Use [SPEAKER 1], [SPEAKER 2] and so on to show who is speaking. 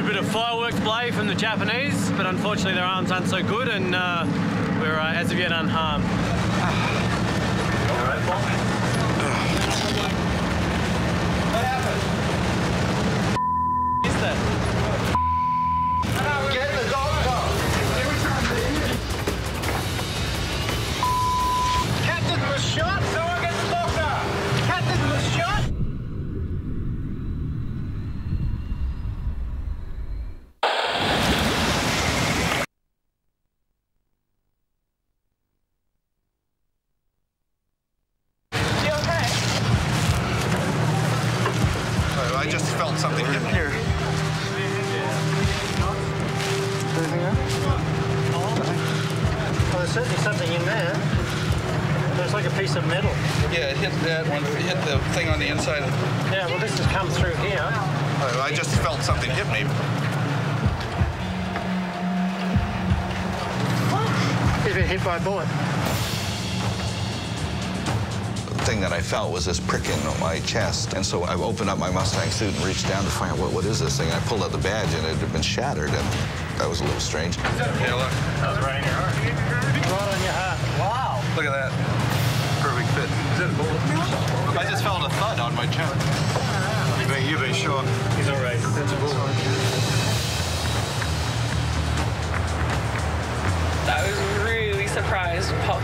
[SPEAKER 1] a bit of fireworks play from the Japanese, but unfortunately their arms aren't so good, and uh, we're uh, as of yet unharmed.
[SPEAKER 2] I just felt something hit me. Here.
[SPEAKER 3] Well, there's certainly something in there. There's like a piece of metal.
[SPEAKER 2] Yeah, it hit that one. It hit the thing on the inside.
[SPEAKER 3] Yeah, well, this has come through here.
[SPEAKER 2] Oh, I just felt something hit me.
[SPEAKER 3] He's been hit by a bullet.
[SPEAKER 4] The thing that I felt was this pricking on my chest. And so I opened up my Mustang suit and reached down to find out what, what is this thing. I pulled out the badge and it had been shattered. And that was a little strange.
[SPEAKER 2] Yeah, look.
[SPEAKER 3] That was right in your heart. Right on your heart. Wow.
[SPEAKER 2] Look at that. Perfect fit. Is that a bullet? I just felt a thud on my chest. You've been, you've been shot.
[SPEAKER 3] He's all right. That's a bullet.
[SPEAKER 5] I was really surprised. Paul